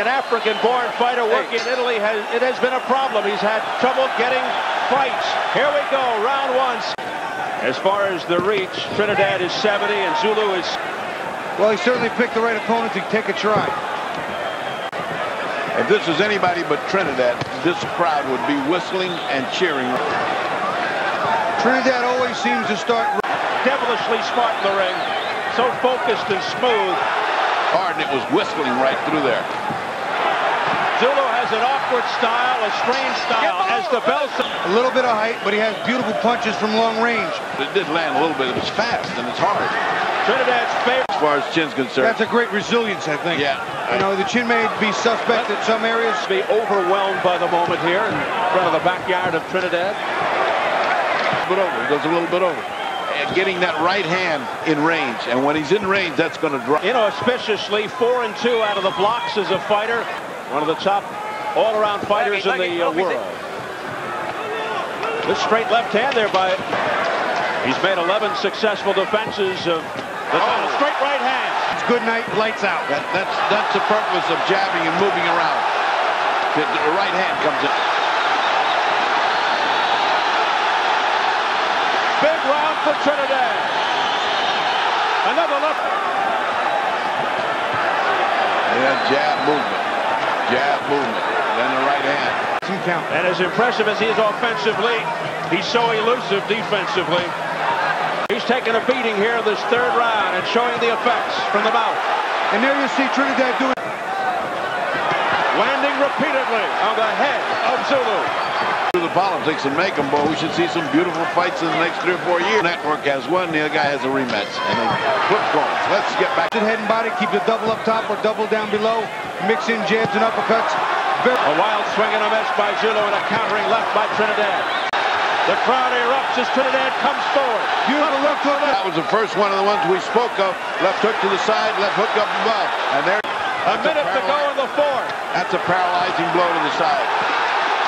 an African-born fighter working in Italy, has, it has been a problem. He's had trouble getting fights. Here we go, round one. As far as the reach, Trinidad is 70 and Zulu is... Well, he certainly picked the right opponent to take a try. If this was anybody but Trinidad, this crowd would be whistling and cheering. Trinidad always seems to start devilishly smart in the ring. So focused and smooth. Hard, and it was whistling right through there. Zulu has an awkward style, a strange style, as the bell... A little bit of height, but he has beautiful punches from long range. It did land a little bit. It was fast, and it's hard. Trinidad's favorite. As far as chin's concerned. That's a great resilience, I think. Yeah. You know, the chin may be suspect in some areas. Be overwhelmed by the moment here in front of the backyard of Trinidad. A bit over. He goes a little bit over. And getting that right hand in range. And when he's in range, that's going to drop. Inauspiciously, four and two out of the blocks as a fighter. One of the top all-around fighters in the uh, world. This straight left hand there by... He's made 11 successful defenses of the oh. straight right hand. It's good night, lights out. That, that's, that's the purpose of jabbing and moving around. The, the right hand comes in. Big round for Trinidad. Another left. Yeah, jab movement. Jab movement. Then the right hand. Count. And as impressive as he is offensively, he's so elusive defensively. He's taking a beating here in this third round and showing the effects from the mouth. And there you see Trinidad doing... Landing repeatedly on the head of Zulu. Through the politics and make them, boy, we should see some beautiful fights in the next three or four years. Network has one, the other guy has a rematch, and they flip going. Let's get back. Head and body, keep the double up top or double down below. Mix in jabs and uppercuts. A wild swing and a miss by Zulu and a countering left by Trinidad. The crowd erupts as Trinidad comes forward. Beautiful left hook. That was the first one of the ones we spoke of. Left hook to the side, left hook up above. And there. A minute a to go in the fourth. That's a paralyzing blow to the side.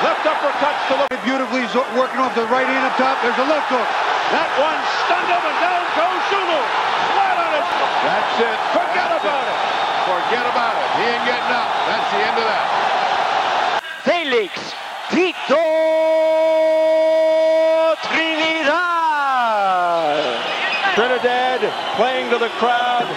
Left uppercuts to look. Beautifully he's working off the right hand up top. There's a left hook. That one stunned him and down goes Zulu. Flat on his. That's it. Forget That's about it. it. Forget about it. He ain't getting up. That's the end of that. Felix Tito Trinidad. Trinidad playing to the crowd,